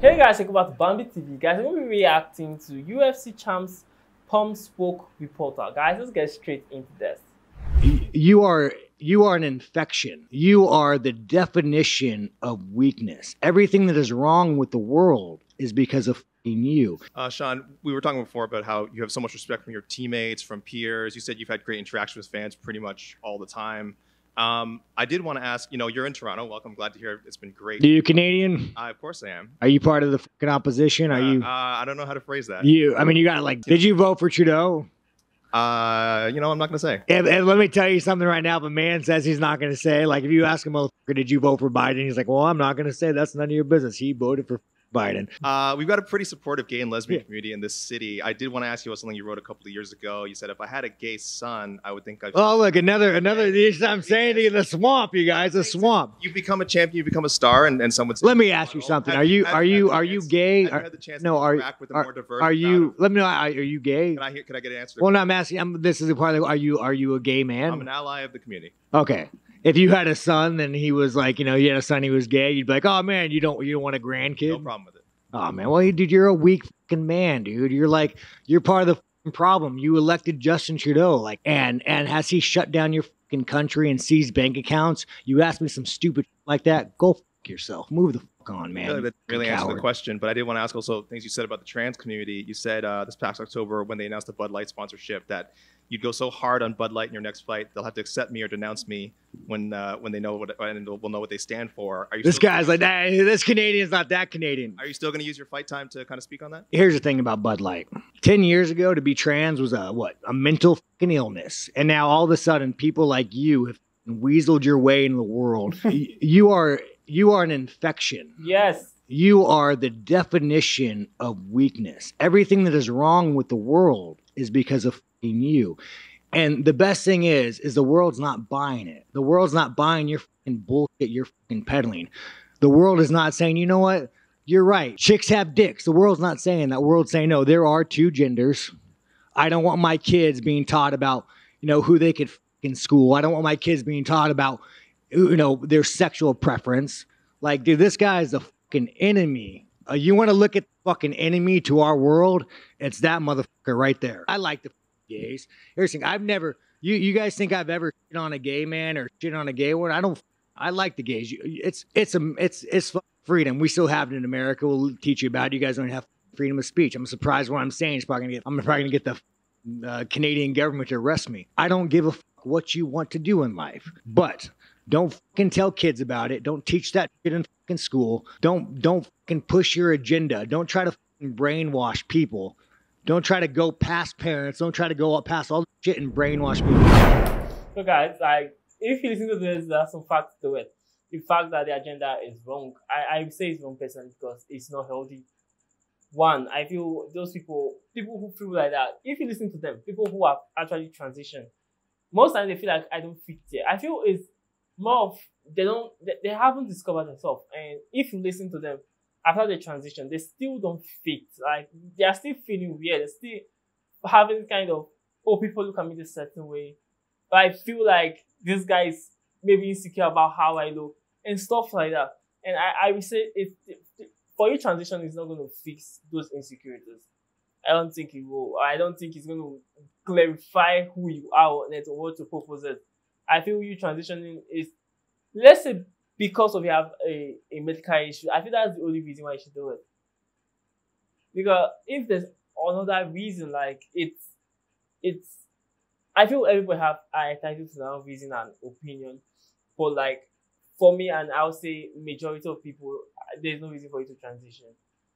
Hey guys, welcome back to Bambi TV. Guys, we're going to be reacting to UFC champs Pummels Woke Reporter. Guys, let's get straight into this. You are you are an infection. You are the definition of weakness. Everything that is wrong with the world is because of you. Uh, Sean, we were talking before about how you have so much respect from your teammates, from peers. You said you've had great interaction with fans pretty much all the time. Um, I did want to ask, you know, you're in Toronto. Welcome. Glad to hear it. it's been great. Are you Canadian? Uh, of course I am. Are you part of the fucking opposition? Are Uh, you? Uh, I don't know how to phrase that. you. I mean, you got like. Did you vote for Trudeau? Uh, you know, I'm not gonna say. And, and let me tell you something right now. If a man says he's not going to say, like, if you ask him, "Motherfucker, did you vote for Biden?" He's like, "Well, I'm not going to say. That's none of your business." He voted for Biden. Uh, we've got a pretty supportive gay and lesbian Yeah. community in this city. I did want to ask you about something you wrote a couple of years ago. You said if I had a gay son, I would think I'd. Oh, look, another, another. I'm saying to you, the swamp, you guys, the swamp. you become a champion, you become a star, and, and someone. Let me ask you something. Are you, are you, are you gay? Are- had the chance no, to are- interact with a are- more diverse Are you? Let me know. Are are you gay? Can I hear? Can I get an answer? Well, no, I'm asking. I'm, this is a part of. Are you are you a gay man? I'm an ally of the community. okay. If you had a son and he was like, you know, you had a son, he was gay, you'd be like, oh man, you don't you don't want a grandkid? No problem with it. Oh man, well, dude, you're a weak fucking man, dude. You're like, you're part of the problem. You elected Justin Trudeau, like, and and has he shut down your fucking country and seized bank accounts? You ask me some stupid like that, go fuck yourself. Move the fuck on, man. like that really answered the question, but I did want to ask also things you said about the trans community. You said uh, this past October when they announced the Bud Light sponsorship that you'd go so hard on Bud Light in your next fight they'll have to accept me or denounce me when uh, when they know what and will know what they stand for. Are you This guy's like, nah, this Canadian's not that Canadian. Are you still going to use your fight time to kind of speak on that? Here's the thing about Bud Light. Ten years ago, to be trans was a what? A mental fucking illness, and now all of a sudden, people like you have weaseled your way into the world. You are you are an infection. Yes. You are the definition of weakness. Everything that is wrong with the world is because of fucking you. And the best thing is, is the world's not buying it. The world's not buying your fucking bullshit you're fucking peddling. The world is not saying, you know what? You're right. Chicks have dicks. The world's not saying that. World's saying, no, there are two genders. I don't want my kids being taught about, you know, who they could in school. I don't want my kids being taught about, you know, their sexual preference. Like, dude, this guy is the fucking enemy. Uh, you want to look at fucking enemy to our world? It's that motherfucker right there. I like the gays. Here's the thing. I've never. You you guys think I've ever shit on a gay man or shit on a gay one? I don't. I like the gays. It's it's a it's it's freedom. We still have it in America. We'll teach you about it. You guys don't have freedom of speech. I'm surprised what I'm saying is probably gonna get. I'm probably gonna get the uh, Canadian government to arrest me. I don't give a fuck what you want to do in life, but don't fucking tell kids about it. Don't teach that shit in fucking school. Don't don't fucking push your agenda. Don't try to brainwash people. Don't try to go past parents. Don't try to go up past all the shit and brainwash people. So guys, like if you listen to this, there's some facts to it. The fact that the agenda is wrong, I, I say it's wrong personally because it's not healthy. One, I feel those people, people who feel like that, if you listen to them, people who have actually transitioned, most times they feel like I don't fit there. I feel it's more of they don't they, they haven't discovered themselves. And if you listen to them after the transition, they still don't fit. Like they are still feeling weird. They're still having kind of oh people look at me this certain way. But I feel like this guy is maybe insecure about how I look and stuff like that. And I, I would say it, it, for you transition is not going to fix those insecurities. I don't think it will. I don't think it's going to clarify who you are to what your purpose is. I feel you transitioning is, let's say, because of you have a, a medical issue. I think that's the only reason why you should do it. Because if there's another reason, like it's, it's, I feel everybody have are entitled to their own reason and opinion, but like for me and I'll say majority of people, there's no reason for you to transition.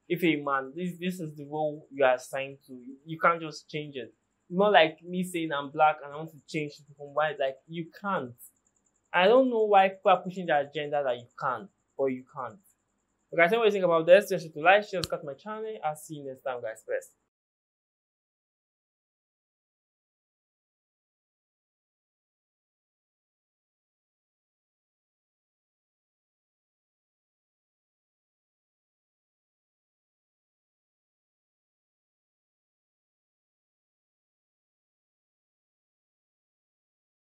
If a man, this this is the role you are assigned to. You can't just change it. Not like me saying I'm black and I want to change to white. Like you can't. I don't know why people are pushing the agenda that you can't, but you can't. Okay, guys, what you think about this? Just to like, share, subscribe to my channel. I'll see you next time, guys. Best.